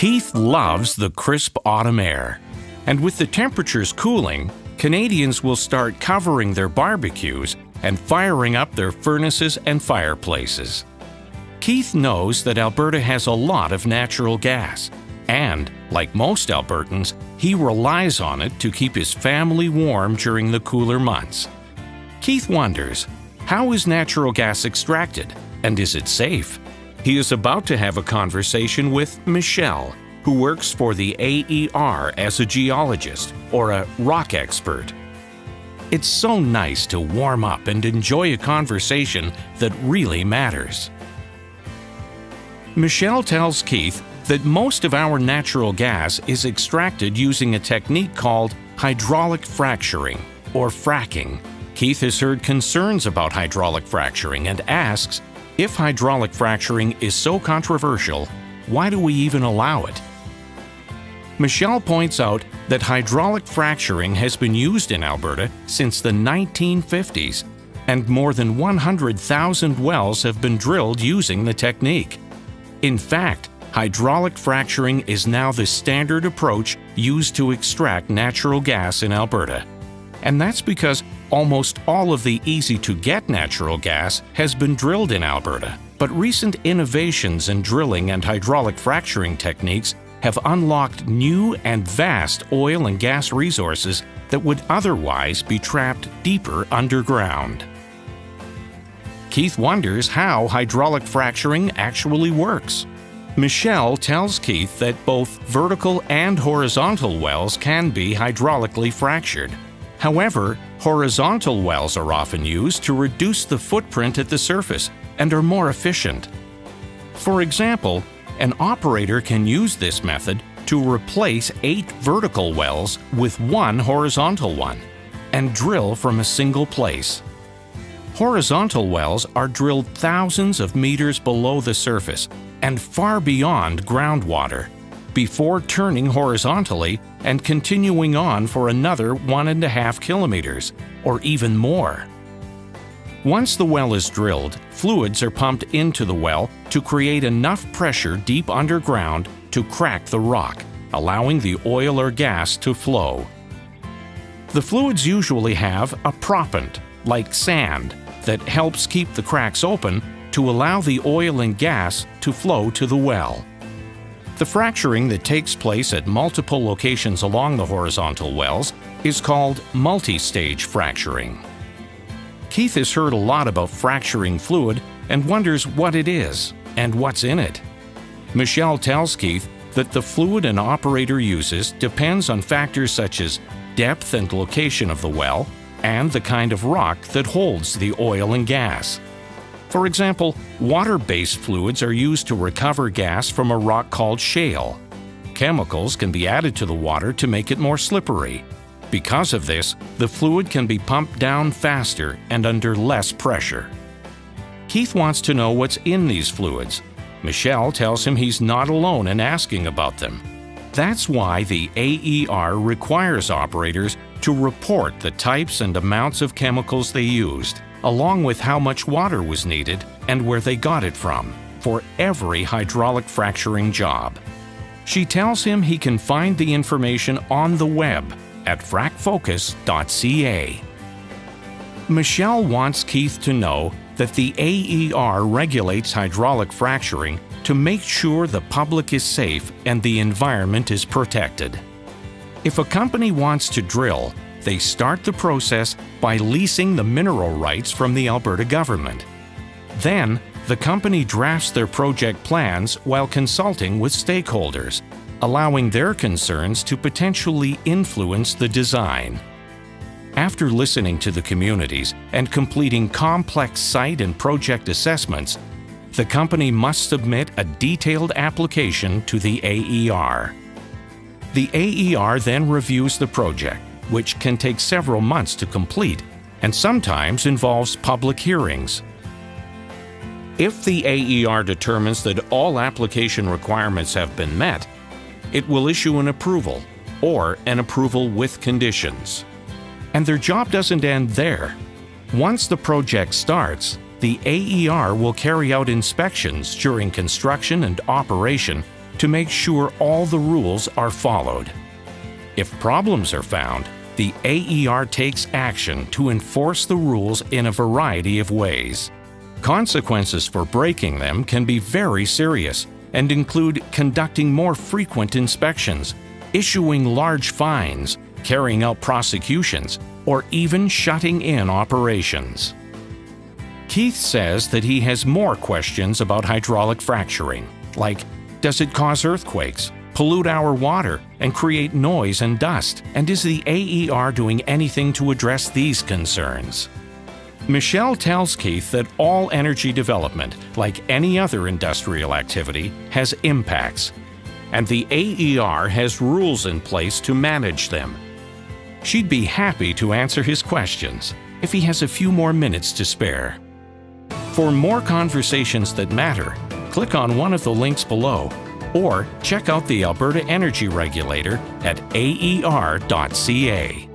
Keith loves the crisp autumn air. And with the temperatures cooling, Canadians will start covering their barbecues and firing up their furnaces and fireplaces. Keith knows that Alberta has a lot of natural gas, and, like most Albertans, he relies on it to keep his family warm during the cooler months. Keith wonders how is natural gas extracted, and is it safe? He is about to have a conversation with Michelle, who works for the AER as a geologist or a rock expert. It's so nice to warm up and enjoy a conversation that really matters. Michelle tells Keith that most of our natural gas is extracted using a technique called hydraulic fracturing, or fracking. Keith has heard concerns about hydraulic fracturing and asks if hydraulic fracturing is so controversial, why do we even allow it? Michelle points out that hydraulic fracturing has been used in Alberta since the 1950s, and more than 100,000 wells have been drilled using the technique. In fact, hydraulic fracturing is now the standard approach used to extract natural gas in Alberta. And that's because almost all of the easy to get natural gas has been drilled in Alberta. But recent innovations in drilling and hydraulic fracturing techniques have unlocked new and vast oil and gas resources that would otherwise be trapped deeper underground. Keith wonders how hydraulic fracturing actually works. Michelle tells Keith that both vertical and horizontal wells can be hydraulically fractured. However, horizontal wells are often used to reduce the footprint at the surface and are more efficient. For example, an operator can use this method to replace eight vertical wells with one horizontal one and drill from a single place. Horizontal wells are drilled thousands of meters below the surface and far beyond groundwater before turning horizontally and continuing on for another one and a half kilometers, or even more. Once the well is drilled, fluids are pumped into the well to create enough pressure deep underground to crack the rock, allowing the oil or gas to flow. The fluids usually have a proppant, like sand, that helps keep the cracks open to allow the oil and gas to flow to the well. The fracturing that takes place at multiple locations along the horizontal wells is called multi-stage fracturing. Keith has heard a lot about fracturing fluid and wonders what it is and what's in it. Michelle tells Keith that the fluid an operator uses depends on factors such as depth and location of the well and the kind of rock that holds the oil and gas. For example, water-based fluids are used to recover gas from a rock called shale. Chemicals can be added to the water to make it more slippery, because of this, the fluid can be pumped down faster and under less pressure. Keith wants to know what's in these fluids. Michelle tells him he's not alone in asking about them. That's why the AER requires operators to report the types and amounts of chemicals they used, along with how much water was needed and where they got it from, for every hydraulic fracturing job. She tells him he can find the information on the web at fracfocus.ca. Michelle wants Keith to know that the AER regulates hydraulic fracturing to make sure the public is safe and the environment is protected. If a company wants to drill, they start the process by leasing the mineral rights from the Alberta government. Then, the company drafts their project plans while consulting with stakeholders allowing their concerns to potentially influence the design. After listening to the communities and completing complex site and project assessments, the company must submit a detailed application to the AER. The AER then reviews the project, which can take several months to complete and sometimes involves public hearings. If the AER determines that all application requirements have been met, it will issue an approval or an approval with conditions. And their job doesn't end there. Once the project starts, the AER will carry out inspections during construction and operation to make sure all the rules are followed. If problems are found, the AER takes action to enforce the rules in a variety of ways. Consequences for breaking them can be very serious and include conducting more frequent inspections, issuing large fines, carrying out prosecutions, or even shutting in operations. Keith says that he has more questions about hydraulic fracturing, like does it cause earthquakes, pollute our water, and create noise and dust? And is the AER doing anything to address these concerns? Michelle tells Keith that all energy development, like any other industrial activity, has impacts, and the AER has rules in place to manage them. She'd be happy to answer his questions if he has a few more minutes to spare. For more conversations that matter, click on one of the links below or check out the Alberta Energy Regulator at aer.ca.